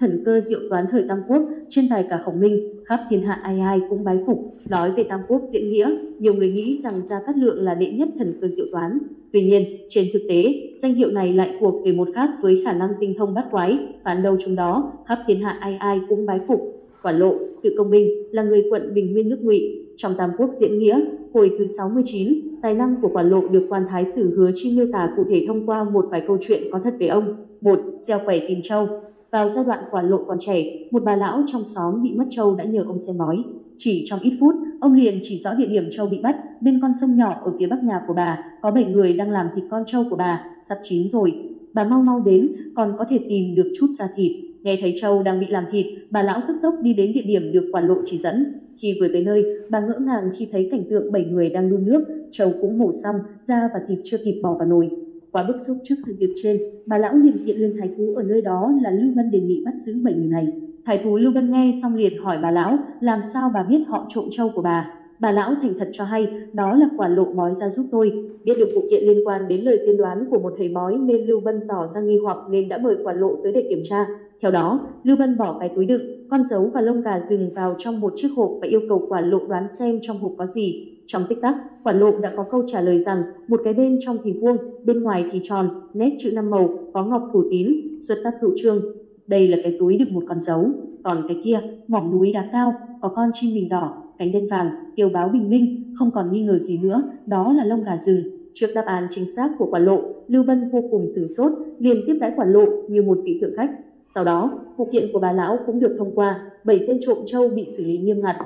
thần cơ diệu toán thời Tam Quốc, trên tài cả khổng minh, khắp thiên hạ ai ai cũng bái phục. Nói về Tam Quốc diễn nghĩa, nhiều người nghĩ rằng Gia Cát Lượng là đệ nhất thần cơ diệu toán. Tuy nhiên, trên thực tế, danh hiệu này lại thuộc về một khác với khả năng tinh thông bát quái, phản đâu trong đó, khắp thiên hạ ai ai cũng bái phục. Quản lộ, tự công minh, là người quận Bình Nguyên nước Ngụy, trong Tam Quốc diễn nghĩa, hồi thứ 69, tài năng của Quản lộ được quan thái sử hứa chi miêu tả cụ thể thông qua một vài câu chuyện có thật về ông. một Gieo quẻ tìm châu, vào giai đoạn quả lộ còn trẻ, một bà lão trong xóm bị mất trâu đã nhờ ông xem bói. Chỉ trong ít phút, ông liền chỉ rõ địa điểm trâu bị bắt, bên con sông nhỏ ở phía bắc nhà của bà, có 7 người đang làm thịt con trâu của bà, sắp chín rồi. Bà mau mau đến, còn có thể tìm được chút da thịt. Nghe thấy trâu đang bị làm thịt, bà lão tức tốc đi đến địa điểm được quản lộ chỉ dẫn. Khi vừa tới nơi, bà ngỡ ngàng khi thấy cảnh tượng 7 người đang đun nước, trâu cũng mổ xong, da và thịt chưa kịp bỏ vào nồi. Quá bức xúc trước sự việc trên, bà lão liền kiện lên thái thú ở nơi đó là Lưu Vân đề nghị bắt giữ bảy người này. Thái thú Lưu Vân nghe xong liền hỏi bà lão làm sao bà biết họ trộm trâu của bà. Bà lão thành thật cho hay đó là quả lộ bói ra giúp tôi. Biết được vụ kiện liên quan đến lời tiên đoán của một thầy bói nên Lưu Vân tỏ ra nghi hoặc nên đã mời quả lộ tới để kiểm tra. Theo đó, Lưu Vân bỏ cái túi đựng, con dấu và lông gà rừng vào trong một chiếc hộp và yêu cầu quả lộ đoán xem trong hộp có gì. Trong tích tắc, quả lộ đã có câu trả lời rằng một cái bên trong thì vuông, bên ngoài thì tròn, nét chữ năm màu, có ngọc phủ tím, xuất tác hữu trương. Đây là cái túi được một con dấu, còn cái kia, mỏm núi đá cao, có con chim bình đỏ, cánh đen vàng, kiều báo bình minh, không còn nghi ngờ gì nữa, đó là lông gà rừng. Trước đáp án chính xác của quả lộ, Lưu Bân vô cùng sửng sốt, liền tiếp đãi quả lộ như một vị thượng khách. Sau đó, vụ kiện của bà lão cũng được thông qua, bảy tên trộm châu bị xử lý nghiêm ngặt.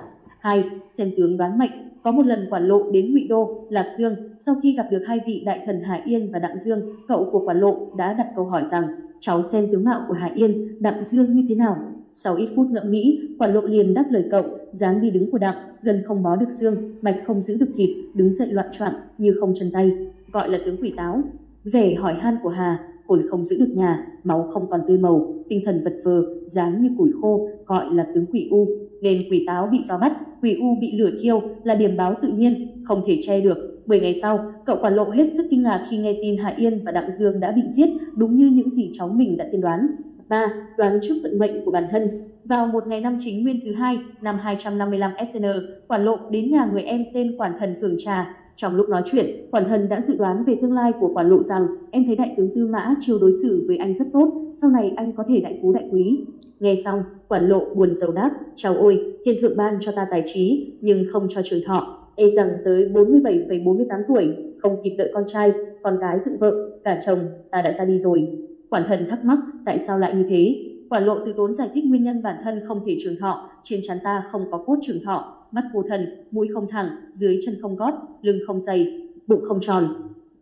Hai, xem tướng đoán mệnh, có một lần quản lộ đến Ngụy Đô, Lạc Dương, sau khi gặp được hai vị đại thần Hải Yên và Đặng Dương, cậu của quản lộ đã đặt câu hỏi rằng cháu xem tướng mạo của Hải Yên, Đặng Dương như thế nào. Sau ít phút ngẫm nghĩ, quản lộ liền đáp lời cậu, dáng đi đứng của Đặng, gần không bó được xương, mạch không giữ được kịp, đứng dậy loạn choạng như không chân tay, gọi là tướng quỷ táo. Vẻ hỏi han của Hà, hồn không giữ được nhà, máu không còn tươi màu, tinh thần vật vờ, dáng như củi khô, gọi là tướng quỷ u. Nên quỷ táo bị gió bắt, quỷ u bị lửa thiêu là điểm báo tự nhiên, không thể che được. Mười ngày sau, cậu quản lộ hết sức kinh ngạc khi nghe tin Hạ Yên và Đặng Dương đã bị giết đúng như những gì cháu mình đã tiên đoán. 3. Đoán trước vận mệnh của bản thân Vào một ngày năm chính nguyên thứ hai năm 255 SN, quản lộ đến nhà người em tên quản thần Thường trà trong lúc nói chuyện, Quản Thần đã dự đoán về tương lai của Quản Lộ rằng em thấy đại tướng Tư Mã chiêu đối xử với anh rất tốt, sau này anh có thể đại phú đại quý. Nghe xong, Quản Lộ buồn rầu đáp, chào ôi, thiên thượng ban cho ta tài trí, nhưng không cho trường thọ. E rằng tới 47,48 tuổi, không kịp đợi con trai, con gái dựng vợ, cả chồng, ta đã ra đi rồi. Quản Thần thắc mắc tại sao lại như thế. Quản Lộ từ tốn giải thích nguyên nhân bản thân không thể trường thọ, trên chắn ta không có cốt trường thọ, mắt vô thần, mũi không thẳng, dưới chân không gót, lưng không dày, bụng không tròn.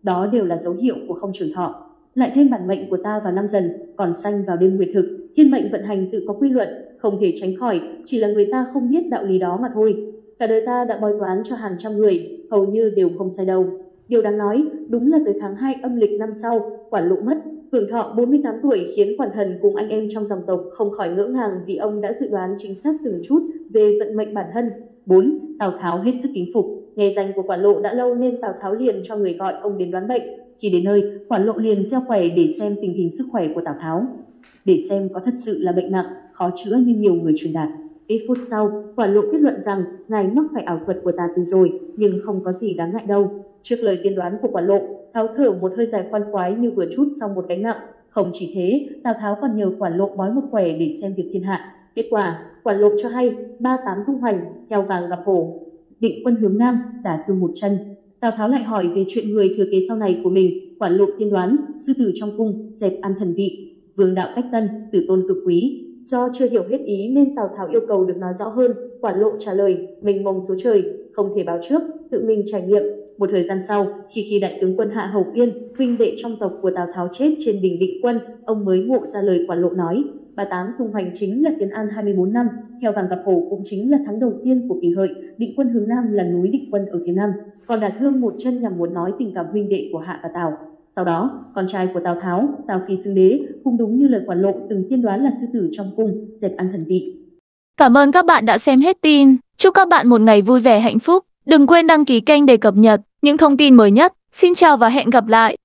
Đó đều là dấu hiệu của không trường thọ. Lại thêm bản mệnh của ta vào năm dần, còn xanh vào đêm nguyệt thực, thiên mệnh vận hành tự có quy luật, không thể tránh khỏi, chỉ là người ta không biết đạo lý đó mà thôi. Cả đời ta đã bói toán cho hàng trăm người, hầu như đều không sai đâu. Điều đáng nói, đúng là tới tháng 2 âm lịch năm sau, quản lộ mất, hưởng thọ 48 tuổi khiến quản thần cùng anh em trong dòng tộc không khỏi ngỡ ngàng vì ông đã dự đoán chính xác từng chút về vận mệnh bản thân, 4. Tào Tháo hết sức kính phục. Nghe danh của quản lộ đã lâu nên Tào Tháo liền cho người gọi ông đến đoán bệnh. Khi đến nơi, quản lộ liền gieo quẻ để xem tình hình sức khỏe của Tào Tháo. Để xem có thật sự là bệnh nặng, khó chữa như nhiều người truyền đạt. Ít phút sau, quản lộ kết luận rằng ngài mắc phải ảo thuật của ta từ rồi, nhưng không có gì đáng ngại đâu. Trước lời tiên đoán của quản lộ, Tháo thở một hơi dài khoan khoái như vừa chút xong một gánh nặng. Không chỉ thế, Tào Tháo còn nhờ quản lộ bói một quẻ để xem việc thiên hạ. Kết quả, quản lộ cho hay ba tám tung hoành, heo vàng gặp hổ. Định quân hướng nam, đả thương một chân. Tào Tháo lại hỏi về chuyện người thừa kế sau này của mình, quản lộ tiên đoán, sư tử trong cung, dẹp ăn thần vị. Vương đạo cách tân, tử tôn cực quý. Do chưa hiểu hết ý nên Tào Tháo yêu cầu được nói rõ hơn, quản lộ trả lời, mình mông số trời, không thể báo trước, tự mình trải nghiệm. Một thời gian sau, khi khi đại tướng quân Hạ Hầu Uyên, huynh đệ trong tộc của Tào Tháo chết trên đỉnh định quân, ông mới ngộ ra lời quản lộ nói, Bà Tám tung hoành chính là Kiến An 24 năm, theo vàng gặp hổ cũng chính là tháng đầu tiên của kỳ hợi, định quân hướng Nam là núi định quân ở phía Nam, còn đạt hương một chân nhằm muốn nói tình cảm huynh đệ của Hạ và Tào. Sau đó, con trai của Tào Tháo, Tào Phi xưng đế, cũng đúng như lời quản lộ từng tiên đoán là sư tử trong cung, dẹp ăn thần vị. Cảm ơn các bạn đã xem hết tin. Chúc các bạn một ngày vui vẻ hạnh phúc. Đừng quên đăng ký kênh để cập nhật những thông tin mới nhất. Xin chào và hẹn gặp lại.